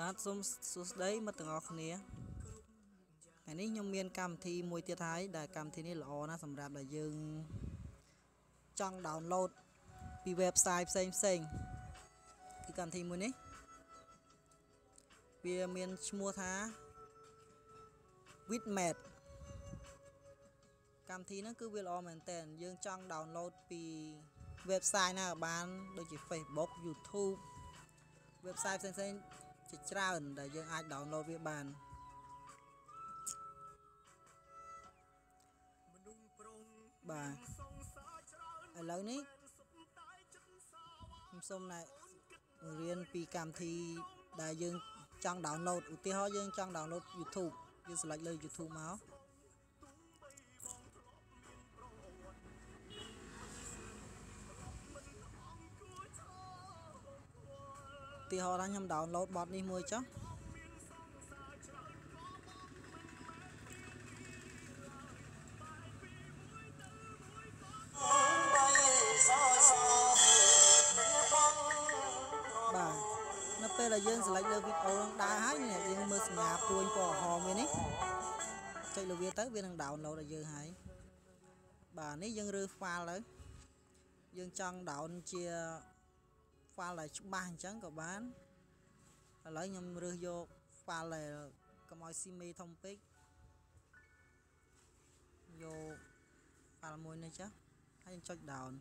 បាទសូមសួស្តីមិត្តទាំងអស់គ្នាថ្ងៃនេះខ្ញុំមានកម្មវិធីមួយទៀតហើយដែលកម្មវិធីនេះល្អណាស់សម្រាប់ដែលយើងចង់ download ពី website ផ្សេងផ្សេងគឺកម្មវិធីមួយនេះវាមានឈ្មោះថា Witmat កម្មវិធីហ្នឹងគឺវាល្អមែនតើយើងចង់ download ពី website ណាក៏បានដូចជា Facebook YouTube website ផ្សេងៗ ជាច្រើនដែលយើងអាច download វាបានបាទឥឡូវនេះខ្ញុំសូមណែរៀនពីកម្មវិធីដែលយើងចង់ download ឧទាហរណ៍យើងចង់ download YouTube យើង select លើ YouTube មក ទាហរណ៍ថាខ្ញុំ download បទនេះមួយចុះបាទនៅពេលដែលយើង select លើវីដេអូនឹងដើរហើយនេះយើងមើលសញ្ញាព្រួយពណ៌ក្រហមវានេះចុចលើវាទៅវានឹង download ឲ្យយើងហើយបាទនេះយើងរើស file ទៅយើងចង់ down ជា file ដែលច្បាស់អញ្ចឹងក៏បានឥឡូវខ្ញុំរើសយក file ដែលកុំឲ្យស៊ីមេធំពេកយក file មួយនេះចាស់ហើយចុច down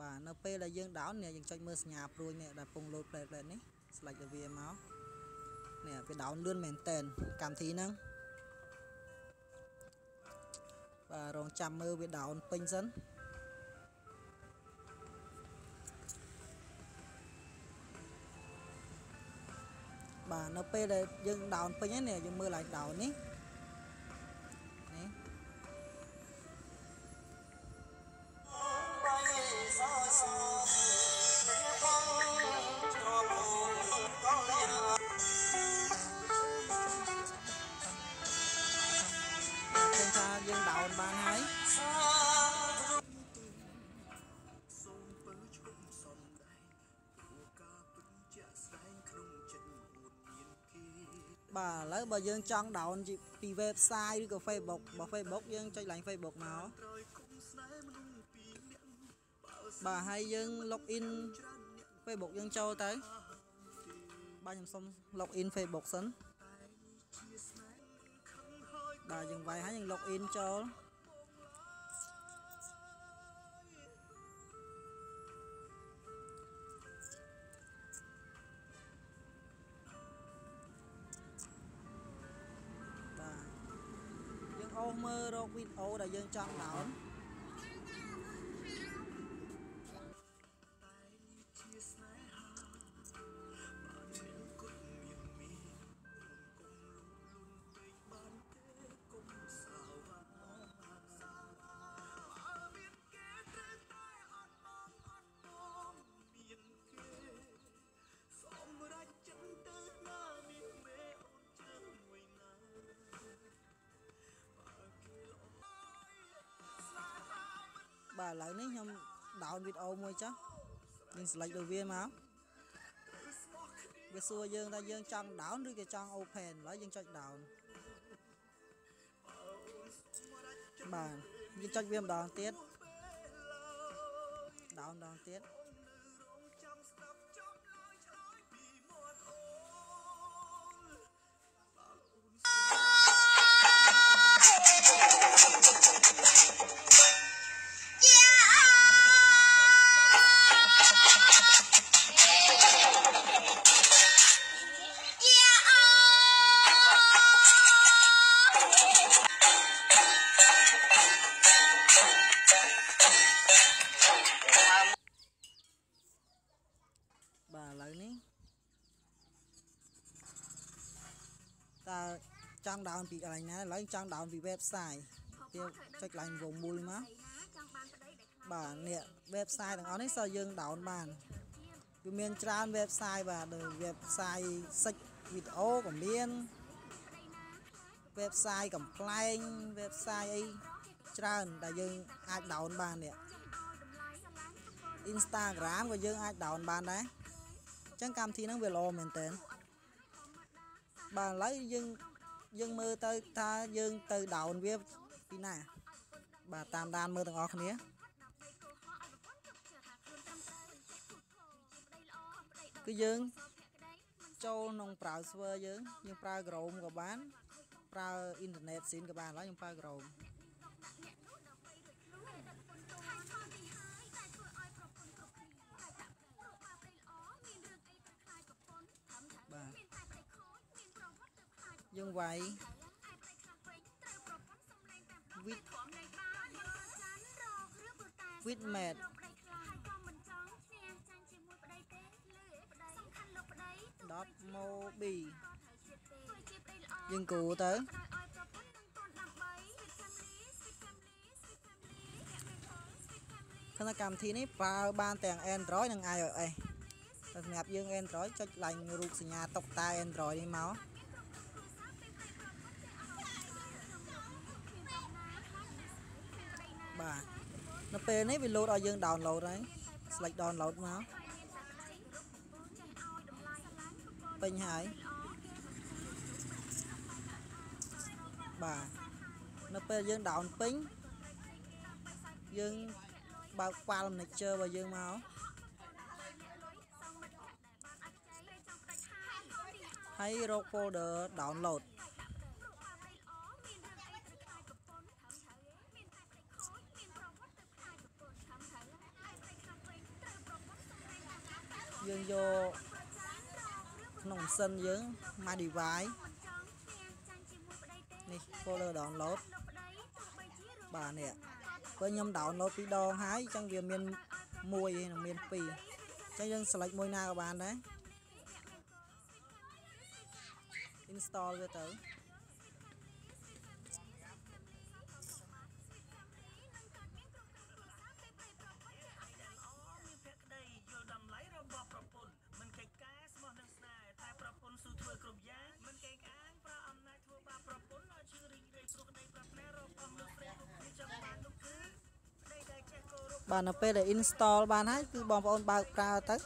បាទនៅពេលដែលយើង down នេះយើងចុចមើលសញ្ញាព្រួយនេះដែលពង load plate plate នេះ select ទៅវាមកនេះវា down លឿនមែនតែនកម្មវិធីហ្នឹងបាទរងចាំមើលវា down ពេញសិន បាទនៅពេលដែលយើង down ពេញហើយនេះយើងមើលឡើង down នេះនេះឃើញថាយើង down បានហើយ បាទឥឡូវបើយើងចង់ down ពី website ឬក៏ Facebook របស់ Facebook យើងចុចឡើង Facebook មកបាទហើយយើង login Facebook យើងចូលទៅបាទខ្ញុំសុំ login Facebook សិនបាទយើងវាយហើយយើង login ចូល មើលរកវីដេអូដែលយើងចង់ down បា ឥឡូវនេះខ្ញុំ down វីដេអូមួយចុះយើង select លើវាមកវាសួរយើងថាយើងចង់ down ឬក៏ចង់ open ឥឡូវយើងចុច down បាទយើងចុចវាម្ដងទៀត down ម្ដងទៀត ង់ down ពីកន្លែងណាឥឡូវចង់ down ពី website ទៀតចុចកន្លែងវងមូលមកបាទនេះ website ទាំងអស់នេះសើយើង down បានវាមានច្រើន website បាទដូច website សិចវីដេអូក៏មាន website កំ pl ែង website អីច្រើនដែលយើងអាច down បាននេះ Instagram ក៏យើងអាច down បានដែរអញ្ចឹងកម្មវិធីហ្នឹងវាល្អមែនតើបាទឥឡូវយើង យើងមើលទៅថាយើងទៅ down វាពីណា បាទតាមដានមើលទាំងអស់គ្នាគឺយើងចូលក្នុង browser យើងយើងប្រើ Chrome ក៏បានប្រើអ៊ីនធឺណិតស៊ីនក៏បានឡើយខ្ញុំប្រើ Chrome យើងវាយ with with mat dot mobi យើងគូទៅគណៈកម្មវិធីនេះប្រើបានទាំង Android និង iOS តែសម្រាប់យើង Android ចុចឡាញ់រូបសញ្ញាតុកតា Android នេះមក បាទនៅពេលនេះវា load ឲ្យយើង download ហើយ select download មកពេញហើយបាទនៅពេលយើង down ពេញយើងបើក file manager របស់យើងមកហើយរក folder download យើងយកក្នុងម៉ាស៊ីនយើង my device នេះ folder download បាទនេះពេលខ្ញុំ download ពីរដងហើយអញ្ចឹងវាមានមួយនិងមានពីរអញ្ចឹងយើង select មួយណាក៏បានដែរ install វាទៅ បាទនៅពេលដែល install បានហើយគឺបងប្អូនបើកប្រើទៅ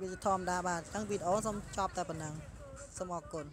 វាជាធម្មតាបាទអញ្ចឹងវីដេអូសូមចប់តែប៉ុណ្ណឹងសូមអរគុណ